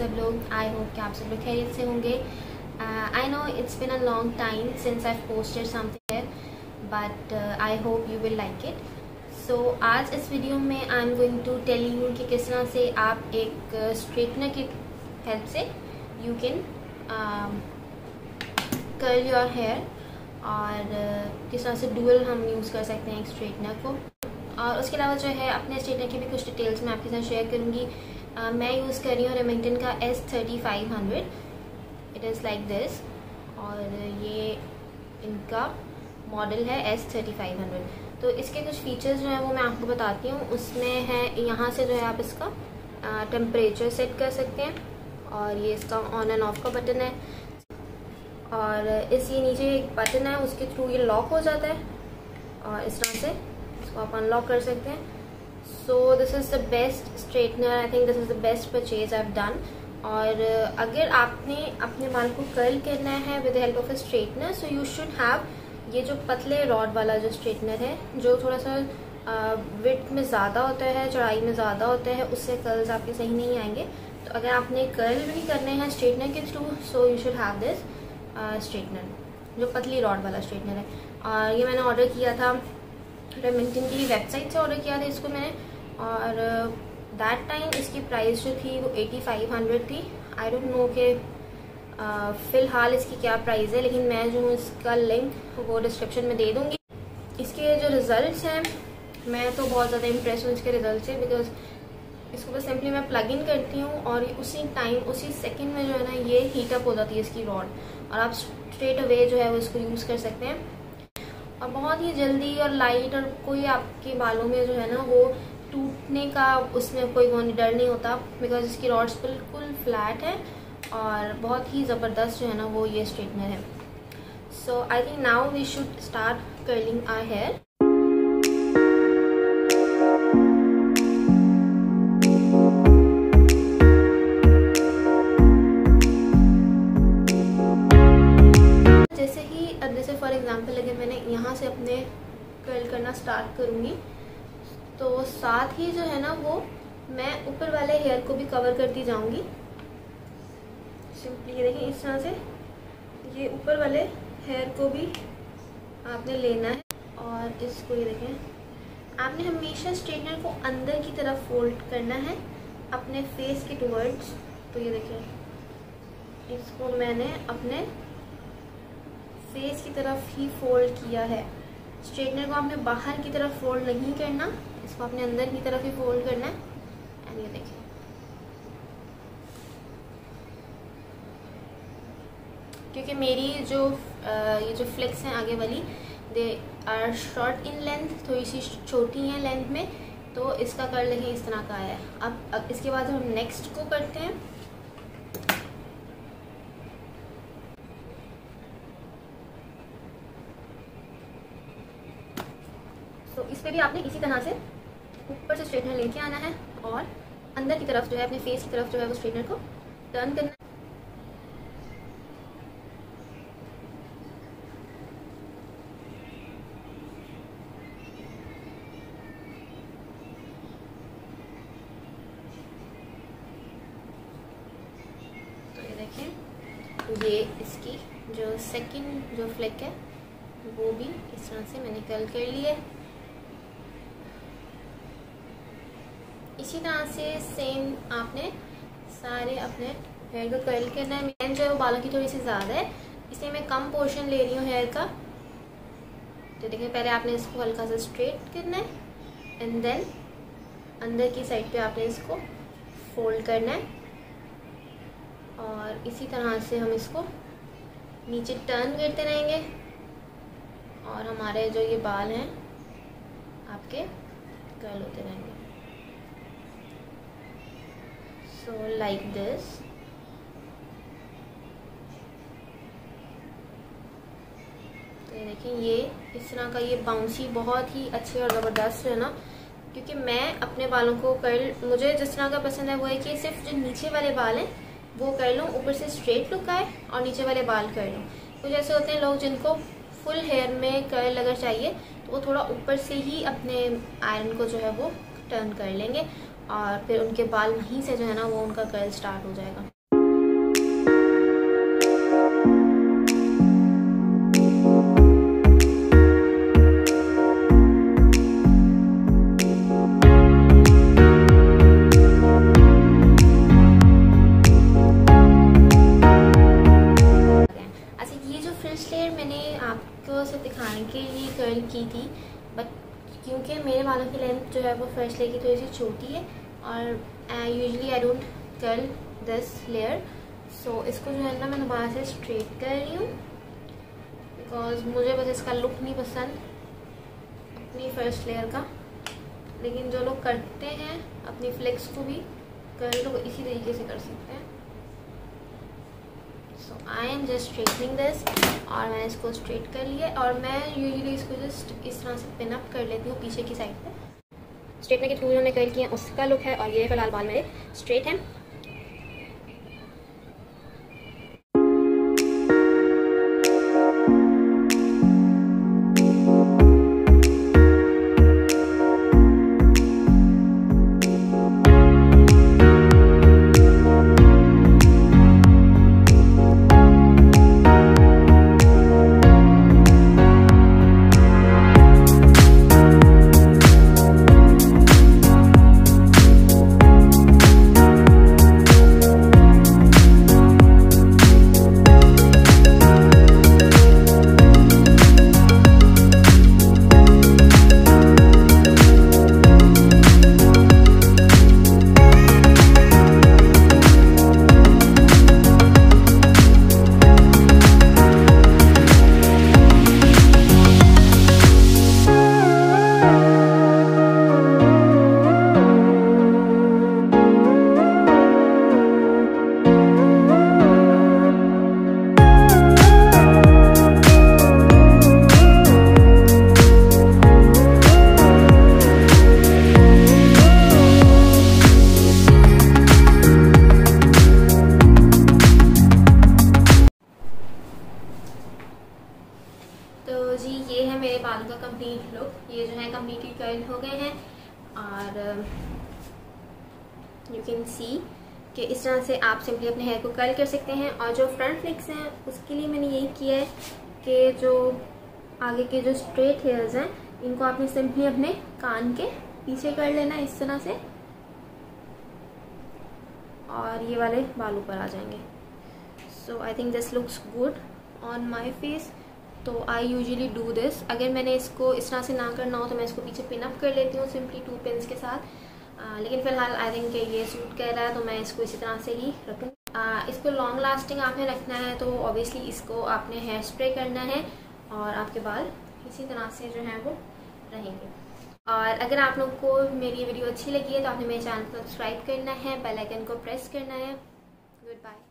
सब लोग I hope कि आप सब लोग खैरियत से होंगे। I know it's been a long time since I posted something but I hope you will like it so आज इस वीडियो में I am going to tell you कि किस तरह से आप एक स्ट्रेटनर की हेल्प से you can curl your hair और uh, किस तरह से डुअल हम यूज़ कर सकते हैं एक स्ट्रेटनर को। और उसके अलावा जो है अपने स्ट्रेटनर की भी कुछ डिटेल्स मैं आपके साथ शेयर करूँगी। Uh, मैं यूज़ कर रही हूँ रेमिंगटन का S thirty five hundred it is like this और ये इनका मॉडल है एस थर्टी फाइव हंड्रेड तो इसके कुछ फीचर्स जो हैं वो मैं आपको बताती हूँ. उसमें है यहाँ से जो है आप इसका टेम्परेचर uh, सेट कर सकते हैं. और ये इसका ऑन एंड ऑफ़ का बटन है. और इस ये नीचे एक बटन है उसके थ्रू ये लॉक हो जाता है. और इस तरह से इसको आप अनलॉक कर सकते हैं. So this is the best straightener I think this is the best purchase I done और अगर आपने अपने बाल को कर्ल करना है with help of a straightener so you should have ये जो पतले रॉड वाला जो स्ट्रेटनर है, जो थोड़ा सा विथ में ज़्यादा होता है, चौड़ाई में ज़्यादा होता है, उससे कर्ल्स आपके सही नहीं आएँगे। तो अगर आपने कर्ल भी करने हैं स्ट्रेटनर के through so you should have this straightener जो पतली रॉड वाला स्ट्रेटनर है। और ये मैंने ऑर्डर किया था रेमिंगटन की वेबसाइट से ऑर्डर किया था इसको मैंने। और दैट टाइम इसकी प्राइस जो थी वो एटी फाइव हंड्रेड थी। आई डोंट नो कि फ़िलहाल इसकी क्या प्राइस है, लेकिन मैं जो इसका लिंक वो डिस्क्रिप्शन में दे दूँगी। इसके जो रिज़ल्ट हैं, मैं तो बहुत ज़्यादा इम्प्रेस हूँ इसके रिज़ल्ट से बिकॉज़ इसको बस सिंपली मैं प्लग इन करती हूँ और उसी टाइम उसी सेकंड में जो है ना ये हीटअप हो जाती है इसकी रॉड और आप स्ट्रेट अवे जो है वो इसको यूज़ कर सकते हैं। और बहुत ही जल्दी और लाइट और कोई आपके बालों में जो है ना वो टूटने का उसमें कोई वो डर नहीं होता बिकॉज़ इसकी रॉड्स बिल्कुल फ्लैट है और बहुत ही ज़बरदस्त जो है ना वो ये स्ट्रेटनर है। So I think now we should start curling our hair curl करना स्टार्ट करूँगी। तो साथ ही जो है ना वो मैं ऊपर वाले हेयर को भी कवर करती जाऊँगी। सिंपली ये देखिए इस तरह से ये ऊपर वाले हेयर को भी आपने लेना है। और इसको ये देखें, आपने हमेशा स्ट्रेटनर को अंदर की तरफ़ फोल्ड करना है अपने फेस के टूवर्ड्स तो ये देखें, इसको मैंने अपने फेस की तरफ़ ही फोल्ड किया है। स्ट्रेटनर को आपने बाहर की तरफ़ फोल्ड नहीं करना इसको आपने अंदर की तरफ़ ही फोल्ड करना है। एंड ये देखिए। क्योंकि मेरी जो आ, ये जो फ्लेक्स हैं आगे वाली they are short in length थोड़ी सी छोटी हैं लेंथ में तो इसका कर लेंगे इस तरह का आया है। अब अब इसके बाद हम नेक्स्ट को करते हैं तो इस पर भी आपने इसी तरह से ऊपर से स्ट्रेटनर लेके आना है और अंदर की तरफ़ जो है, अपने फेस की तरफ़ जो है वो स्ट्रेटनर को टर्न करना तो ये इसकी जो सेकंड जो फ्लेक है, वो भी इस तरह से मैंने कल कर लिया इसी तरह से सेम आपने सारे अपने हेयर को कर्ल करना है। मैन जो है वो बालों की थोड़ी सी ज़्यादा है, इसलिए मैं कम पोर्शन ले रही हूँ हेयर का। तो देखिए, पहले आपने इसको हल्का सा स्ट्रेट करना है एंड देन अंदर की साइड पे आपने इसको फोल्ड करना है। और इसी तरह से हम इसको नीचे टर्न करते रहेंगे। और हमारे जो ये बाल हैं, आपके कर्ल होते रहेंगे। So like this. तो ये देखें, ये इस तरह का ये बाउंसी बहुत ही अच्छे और ज़बरदस्त है ना? क्योंकि मैं अपने बालों को कर मुझे जिस तरह का पसंद है वो है कि सिर्फ़ जो नीचे वाले बाल हैं, वो कर लूँ, ऊपर से स्ट्रेट लुक आए और नीचे वाले बाल कर लूँ। कुछ ऐसे होते हैं लोग जिनको फुल हेयर में कर्ल अगर चाहिए तो वो थोड़ा ऊपर से ही अपने आयरन को जो है वो टर्न कर लेंगे। और फिर उनके बाल वहीं से जो है ना वो उनका कर्ल स्टार्ट हो जाएगा। मैंने आपको दिखाने के लिए कर्ल की थी बट क्योंकि मेरे बालों की लेंथ जो है वो फ़र्स्ट लेयर की थोड़ी सी छोटी है और usually I don't curl this layer so इसको जो है ना मैं दोबारा से स्ट्रेट कर रही हूँ बिकॉज़ मुझे बस इसका लुक नहीं पसंद अपनी फ़र्स्ट लेयर का। लेकिन जो लोग करते हैं, अपनी फ्लेक्स को भी कर्ल तो इसी तरीके से कर सकते हैं। So I am just straightening this और मैंने इसको स्ट्रेट कर लिया और मैं यूजली इसको जस्ट इस तरह से पिन अप कर लेती हूँ पीछे की साइड पे। स्ट्रेटनर के थ्रू मैंने कर्ल किया उसका लुक है और ये फ़िलहाल बाल मेरे स्ट्रेट हैं। ये जो है कम्प्लीटली कर्ल हो गए हैं और यू कैन सी कि इस तरह से आप सिंपली अपने हेयर को कर्ल कर सकते हैं और जो फ्रंट फ्लिक्स हैं, उसके लिए मैंने यही किया है कि जो आगे के जो स्ट्रेट हेयर्स हैं, इनको आपने सिंपली अपने कान के पीछे कर लेना इस तरह से। और ये वाले बाल ऊपर आ जाएँगे। So I think this looks good on my face तो आई यूजली डू दिस अगर मैंने इसको इस तरह से ना करना हो तो मैं इसको पीछे पिन अप कर लेती हूँ सिंपली टू पिन के साथ। आ, लेकिन फ़िलहाल आई थिंक ये सूट कर रहा है तो मैं इसको इसी तरह से ही रखूँ। इसको लॉन्ग लास्टिंग आपने रखना है तो ऑब्वियसली इसको आपने हेयर स्प्रे करना है और आपके बाल इसी तरह से जो है वो रहेंगे। और अगर आप लोग को मेरी वीडियो अच्छी लगी है तो आपने मेरे चैनल को सब्सक्राइब करना है बेल आइकन को प्रेस करना है। Good bye